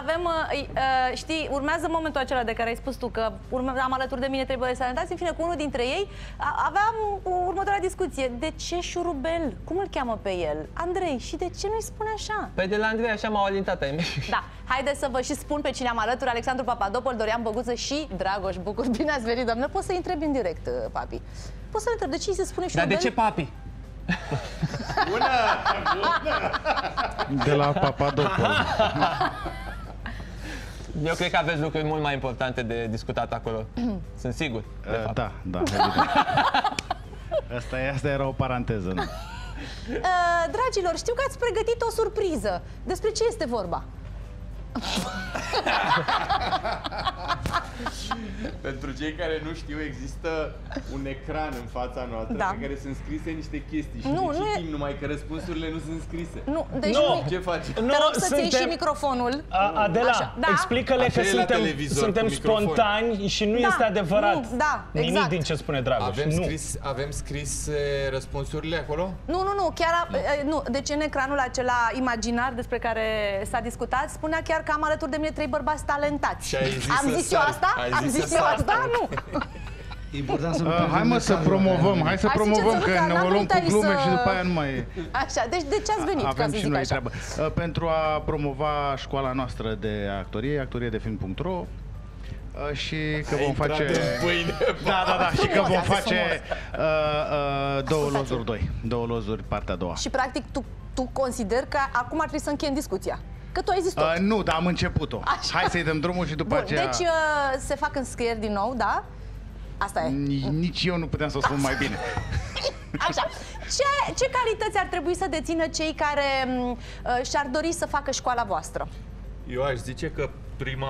avem, uh, uh, știi, urmează momentul acela de care ai spus tu, că urme, am alături de mine trebuie să salutați. În fine, cu unul dintre ei a, aveam următoarea discuție. De ce șurubel? Cum îl cheamă pe el? Andrei. Și de ce nu-i spune așa? Păi de la Andrei așa m-au alintat ai mei. Da. Haideți să vă și spun pe cine am alături. Alexandru Papadopol, Dorian Băguță și Dragoș Bucur. Bine ați venit, doamnă. Poți să întrebi în direct, uh, papi. Poți să întreb de ce îi se spune șurubel? Dar de ce papi? Bună! De la Papadopol. Eu cred că aveți lucruri mult mai importante de discutat acolo. Sunt sigur. De Uh, fapt. Da, da, evident. Asta, e, asta era o paranteză. Nu? Uh, dragilor, știu că ați pregătit o surpriză. Despre ce este vorba? Pentru cei care nu știu, există un ecran în fața noastră Da. pe care sunt scrise niște chestii și Nu, nu, nu e- citim numai că răspunsurile nu sunt scrise. Nu, deci Nu. nu. Ce faci? Te rog să-ți iei și microfonul. A, Adela, Așa, da. explică-le Așa că e la suntem, televizor suntem cu microfon. spontani și nu Da, este adevărat nu, da, nimic exact. din ce spune Dragoș. Avem nu. scris, avem scris eh, răspunsurile acolo? Nu, nu, nu, chiar, a, e, nu, deci în ecranul acela imaginar despre care s-a discutat, spunea chiar că am alături de mine trei bărbați talentați. Și ai zis am să zis eu sar. asta? Ai am zis zis să eu sar. asta? Nu. Important să nu Uh, pierdem hai mă să măcarul. promovăm, hai să Hai, promovăm, ziceți, că Luca, ne n-am o luăm venit cu aici glume să- și după aia nu mai e. Așa, deci de ce ați venit, ca Avem să și zic noi așa? treabă. Uh, Pentru a promova școala noastră de actorie, actoriedefilm.ro uh, și că vom intrat face... în pâine. Da, da, da, și că Frumos, vom asta e face uh, uh, două Ascultați-mă. lozuri doi. Două lozuri, partea a doua. Și practic tu, tu consider că acum ar trebui să încheiem discuția. Că tu ai zis tot. Uh, nu, dar am început-o. Așa. Hai să-i dăm drumul și după Bun, aceea... deci uh, se fac înscrieri din nou, da? Asta e. Ni- Nici eu nu puteam să o spun mai bine. Așa. Ce, ce calități ar trebui să dețină cei care m, uh, și-ar dori să facă școala voastră? Eu aș zice că prima,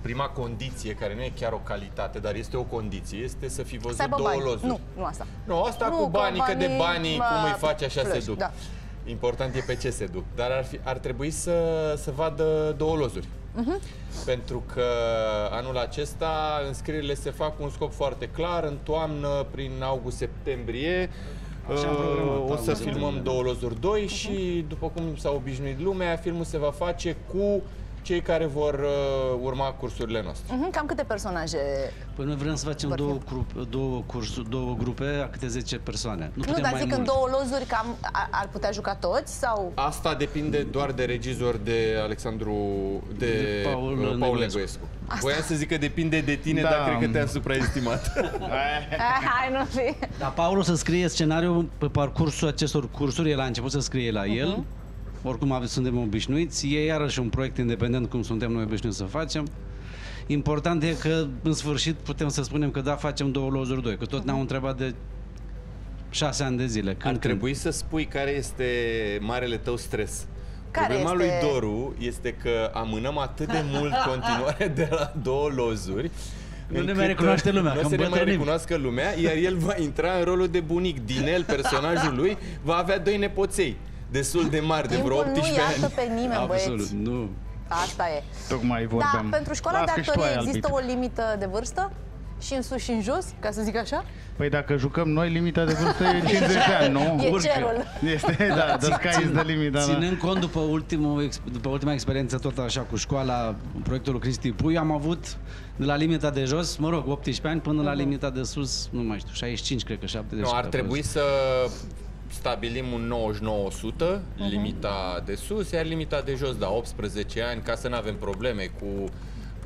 prima condiție, care nu e chiar o calitate, dar este o condiție, este să fi văzut Să aibă două bani. lozuri. Nu, nu asta. Nu, asta Nu, cu că banii, că de banii, banii, mă, cum îi faci, așa plăști, se duc. da. Important e pe ce se duc. Dar ar, fi, ar trebui să, să vadă două lozuri. Mhm. Pentru că anul acesta înscrierile se fac cu un scop foarte clar. În toamnă, prin august-septembrie, Așa am programat, uh, o să august-septembrie, filmăm da. două lozuri 2 Mhm. și, după cum s-a obișnuit lumea, filmul se va face cu cei care vor uh, urma cursurile noastre. Mhm, Cam câte personaje? Păi noi vrem să facem Vor fi. două, grup, două, cursuri, două grupe a câte 10 persoane. Nu, Nu, putem dar mai zic în mult. două lozuri cam a- ar putea juca toți sau... Asta depinde doar de regizor, de Alexandru, de, De Paul uh, Paul Negoescu. Negoescu. Voiam să zic că depinde de tine, Da. dar cred că te-am supraestimat. Ah, Hai, nu fi. Dar Paul o să scrie scenariul pe parcursul acestor cursuri, el a început să scrie la el. Mhm. Oricum ave- suntem obișnuiți, e iarăși un proiect independent cum suntem noi obișnuiți să facem. Important e că în sfârșit putem să spunem că da, facem două lozuri doi, că tot ne-au întrebat de șase ani de zile. Când, Ar când? trebui să spui care este marele tău stres. Care Problema este? lui Doru este că amânăm atât de mult continuare de la două lozuri Nu ne încât, mai recunoaște lumea, Nu o că să ne mai îmbătrânim. recunoască lumea, iar el va intra în rolul de bunic. Din el, personajul lui, va avea doi nepoței destul de mari, de vreo Timpul nu 18 iartă ani. pe nimeni, Absolut, băieți. nu. Asta e. Tocmai Da, vorbeam. pentru școala Las de că și tu ai actorie există albit. o limită de vârstă? Și în sus și în jos, ca să zic așa? Păi dacă jucăm noi, limita de vârstă e 50 de ani, nu? E Urcă. cerul. Este, da, the sky is the limit, da, da. Ținând cont după, ultimul, ex- după ultima experiență tot așa cu școala, proiectul lui Cristi Pui, am avut de la limita de jos, mă rog, 18 ani, până la limita de sus, nu mai știu, 65, cred că 70. Nu, ar a trebui fost. să stabilim un 99-100, limita de sus, iar limita de jos, da, 18 ani, ca să nu avem probleme cu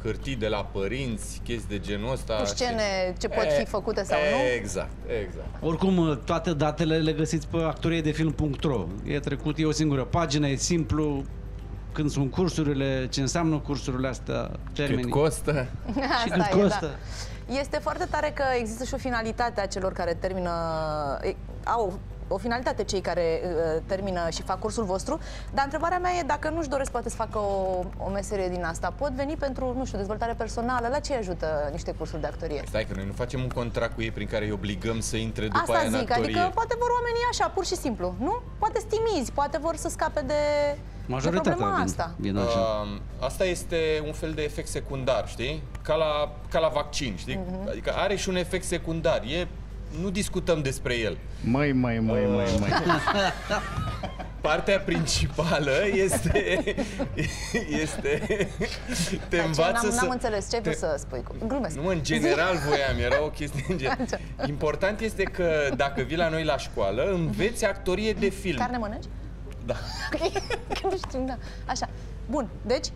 hârtii de la părinți, chestii de genul ăsta. Cu scene ce pot fi făcute sau nu? Exact, exact. Oricum, toate datele le găsiți pe actoriedefilm.ro. E trecut, e o singură pagină, e simplu, când sunt cursurile, ce înseamnă cursurile astea, termenii. Cât costă? Și Asta cât e, costă. Da. Este foarte tare că există și o finalitate a celor care termină, e, au o finalitate cei care uh, termină și fac cursul vostru, dar întrebarea mea e dacă nu-și doresc poate să facă o, o meserie din asta, pot veni pentru, nu știu, dezvoltare personală, la ce ajută niște cursuri de actorie? Stai că noi nu facem un contract cu ei prin care îi obligăm să intre după Asta aia în zic, actorie. adică poate vor oamenii așa, pur și simplu, nu? Poate stimizi, poate vor să scape de, de Majoritatea problema vin, asta. vin așa. Uh, asta este un fel de efect secundar, știi? Ca la, ca la vaccin, știi? Mhm. Adică are și un efect secundar. E, nu discutăm despre el. Măi, măi, măi, măi, măi. partea principală este, este te Dar ce, învață n-am, să... n-am înțeles ce ai vrut te- să spui. cu- Glumesc. Nu, în general voiam, era o chestie în gen. Important este că dacă vii la noi la școală, înveți actorie de film. Carne mănânci? Da. Că nu știu, da. Așa. Bun, deci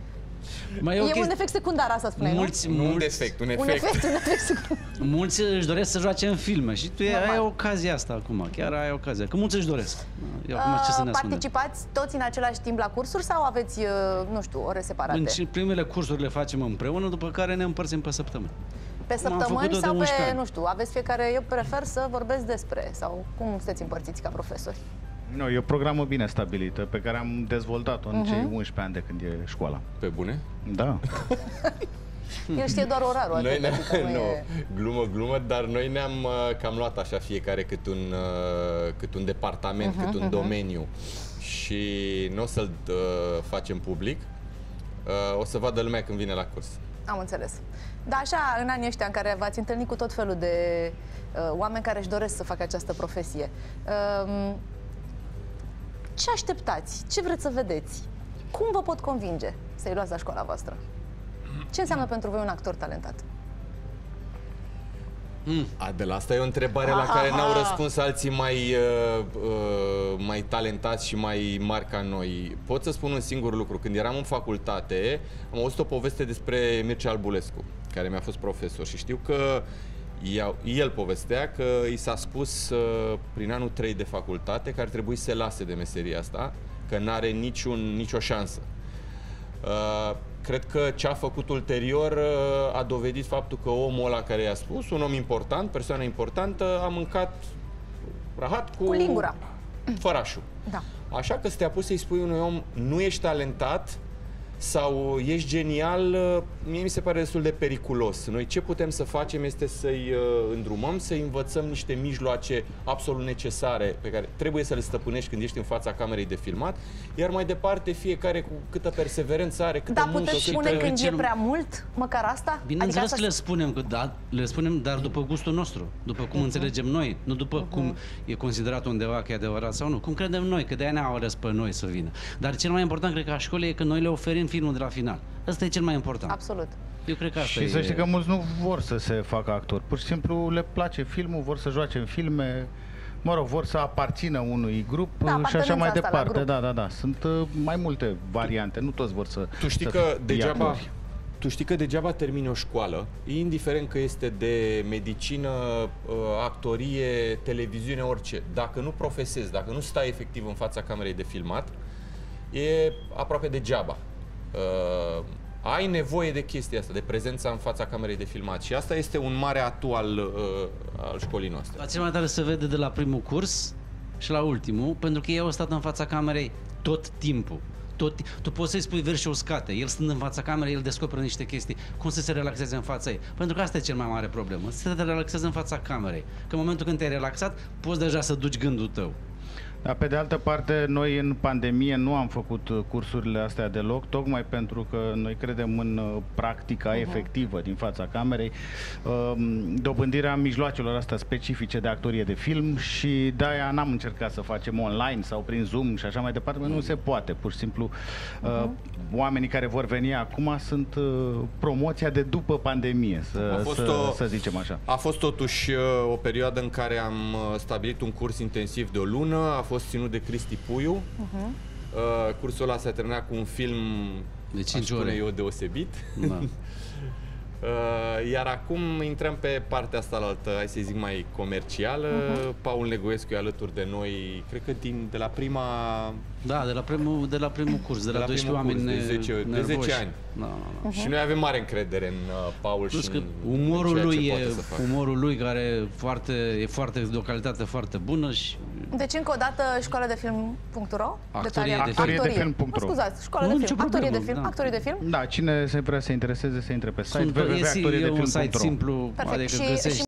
Mai e, e o un chestie. efect secundar, asta spuneai, Mulți, Nu un mulți, defect, un nu? Un efect. efect, un efect secundar. mulți își doresc să joace în filme și tu Normal. ai ocazia asta acum, chiar ai ocazia. Că mulți își doresc. Eu acum ce să ne Uh, ascundem? Participați toți în același timp la cursuri sau aveți, uh, nu știu, ore separate? În ce- primele cursuri le facem împreună, după care ne împărțim pe săptămână. Pe Cum am săptămâni făcut-o de sau 11 pe, ani. nu știu, aveți fiecare, eu prefer să vorbesc despre, sau cum sunteți împărțiți ca profesori? Nu, e o programă bine stabilită pe care am dezvoltat-o în cei 11 ani de când e școala. Pe bune? Da. El știe doar orarul, Noi atât, ne adică nu nu, e... glumă, glumă, dar noi ne-am uh, cam luat așa fiecare cât un, uh, cât un departament, cât un domeniu și nu o să-l uh, facem public. Uh, o să vadă lumea când vine la curs. Am înțeles. Dar așa, în anii ăștia în care v-ați întâlnit cu tot felul de uh, oameni care își doresc să facă această profesie, um, ce așteptați? Ce vreți să vedeți? Cum vă pot convinge să-i luați la școala voastră? Ce înseamnă pentru voi un actor talentat? A, de la asta e o întrebare la care n-au răspuns alții mai, uh, uh, mai talentați și mai mari ca noi. Pot să spun un singur lucru. Când eram în facultate, am auzit o poveste despre Mircea Albulescu, care mi-a fost profesor și știu că ea- el povestea că i s-a spus uh, prin anul 3 de facultate că ar trebui să se lase de meseria asta, că n-are niciun, nicio șansă. Uh, cred că ce a făcut ulterior uh, a dovedit faptul că omul ăla care i-a spus, un om important, persoană importantă, a mâncat rahat cu, Cu lingura. fărașul. Da. Așa că să te apuci să-i spui unui om nu ești talentat sau ești genial, uh, mie mi se pare destul de periculos. Noi ce putem să facem este să-i uh, îndrumăm, să-i învățăm niște mijloace absolut necesare pe care trebuie să le stăpânești când ești în fața camerei de filmat, iar mai departe fiecare cu câtă perseverență are, câtă Dar muncă, puteți câtă... spune când e cel- prea mult, măcar asta? Bineînțeles asta că le spunem, că da, le spunem, dar după gustul nostru, după cum înțelegem noi, nu după cum e considerat undeva că e adevărat sau nu, cum credem noi, că de-aia ne-au ales pe noi să vină. Dar cel mai important, cred că a școlii e că noi le oferim filmul de la final. Asta e cel mai important. Absolut. Eu cred că asta Și e... să știi că mulți nu vor să se facă actori. Pur și simplu le place filmul, vor să joace în filme, mă rog, vor să aparțină unui grup Da, și așa apartenența mai asta la departe. grup. Da, da, da. Sunt uh, mai multe variante, nu toți vor să Tu știi să că fie degeaba, actori. tu știi că degeaba termini o școală, indiferent că este de medicină, uh, actorie, televiziune, orice. Dacă nu profesezi, dacă nu stai efectiv în fața camerei de filmat, e aproape degeaba. Uh, ai nevoie de chestia asta, de prezența în fața camerei de filmat și asta este un mare atu al, uh, al școlii noastre. La cel mai tare se vede de la primul curs și la ultimul, pentru că ei au stat în fața camerei tot timpul. Tot, tu poți să-i spui verși uscate, el stând în fața camerei, el descoperă niște chestii. Cum să se relaxeze în fața ei? Pentru că asta e cel mai mare problemă, să te relaxezi în fața camerei. Că în momentul când te-ai relaxat, poți deja să duci gândul tău. Dar pe de altă parte, noi în pandemie nu am făcut uh, cursurile astea deloc, tocmai pentru că noi credem în uh, practica efectivă din fața camerei, um, dobândirea mijloacelor astea specifice de actorie de film și de-aia n-am încercat să facem online sau prin Zoom și așa mai departe, pentru că nu se poate. Pur și simplu, uh, oamenii care vor veni acum sunt uh, promoția de după pandemie, A să, fost să, o- să zicem așa. A fost totuși uh, o perioadă în care am uh, stabilit un curs intensiv de o lună, a fost ținut de Cristi Puiu. Uh, cursul ăla s-a terminat cu un film, De aș cinci spune ore. eu, deosebit. Da. Uh, iar acum intrăm pe partea asta la altă, hai să zic mai comercială. Paul Negoescu e alături de noi, cred că din, de la prima... Da, de la primul, de la primul curs, de, De la, la 12 primul oameni curs, de ne- 10 de nervoși. 10 ani. Da, da, da. Și noi avem mare încredere în uh, Paul Plus și că în, umorul în ceea lui ce e poate să facă. umorul lui care e foarte, e foarte de o calitate foarte bună și Deci, încă o dată, școala de film.ro? Actorie de film. Actoriedefilm.ro. Mă scuzați, școala Nu, de nicio film. Actorie de problemă, film. da. Actorie de film. Da, cine se vrea să se intereseze, să intre pe site sunt, e, e un site www.actoriedefilm.ro simplu, Perfect. adică Și- găsești și